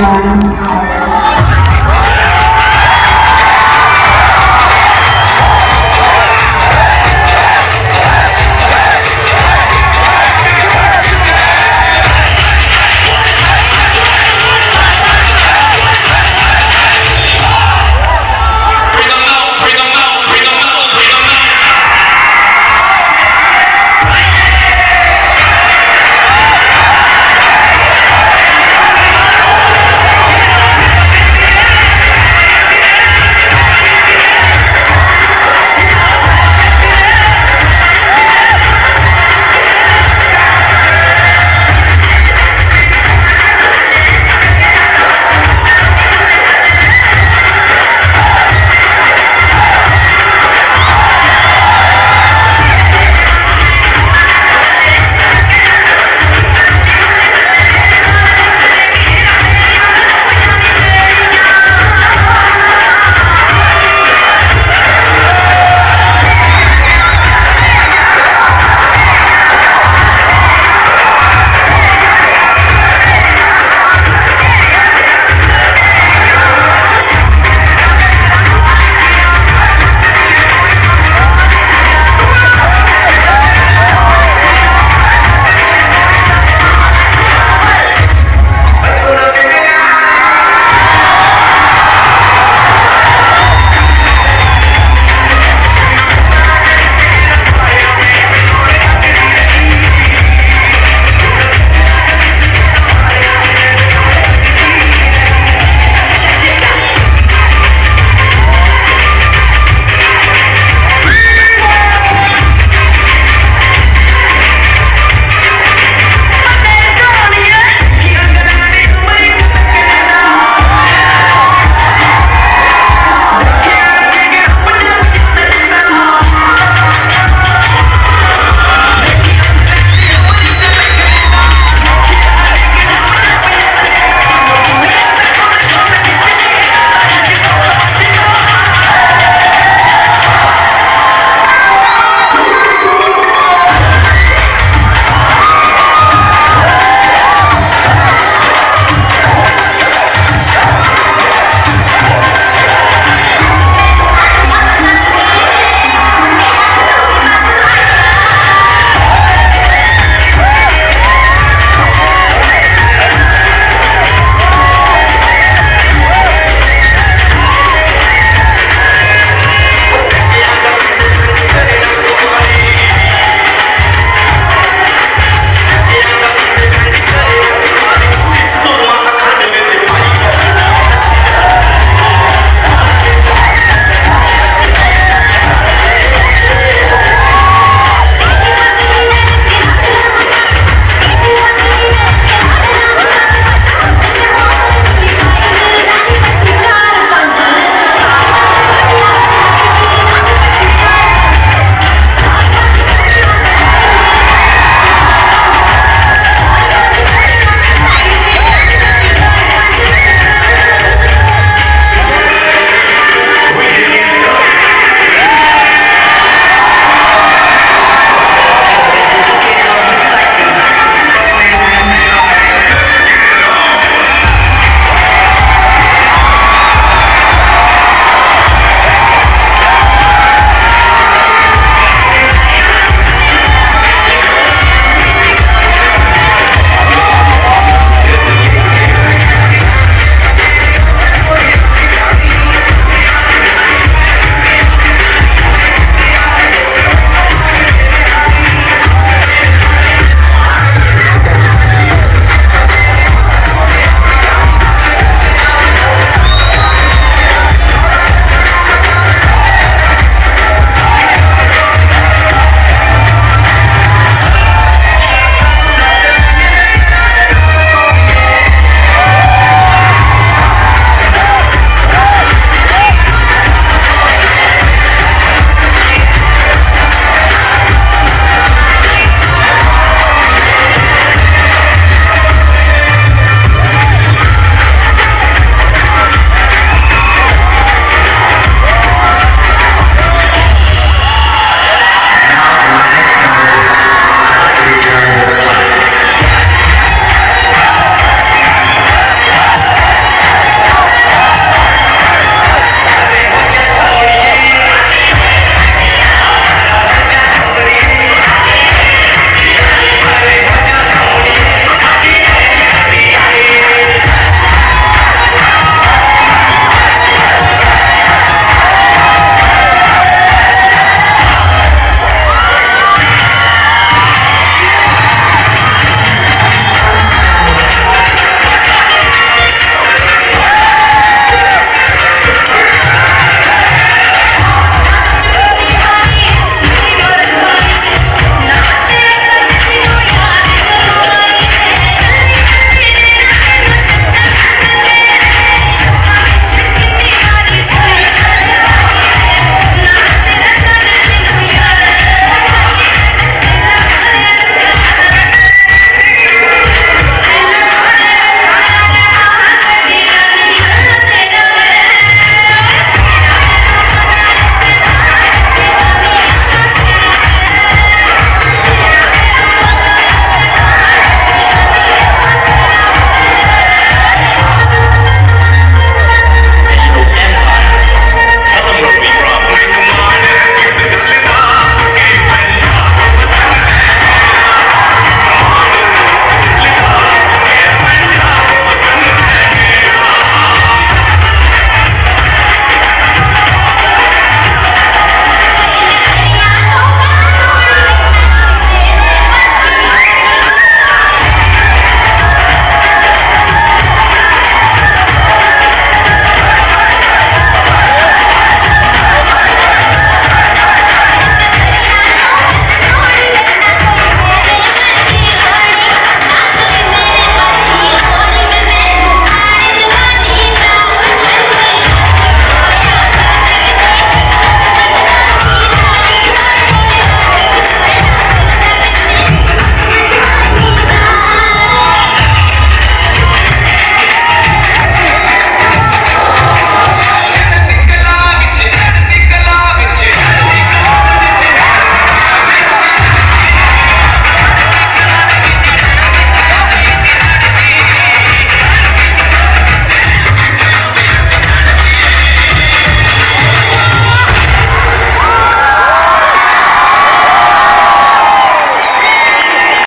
Airlines